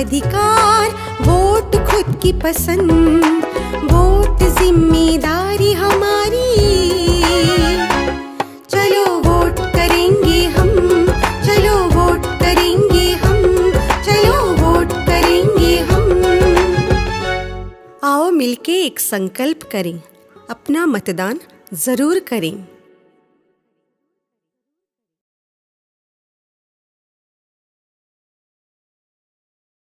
अधिकार, वोट खुद की पसंद, वोट ज़िम्मेदारी हमारी। चलो वोट करेंगे हम, चलो वोट करेंगे हम, चलो वोट करेंगे हम। आओ मिलके एक संकल्प करें, अपना मतदान ज़रूर करें।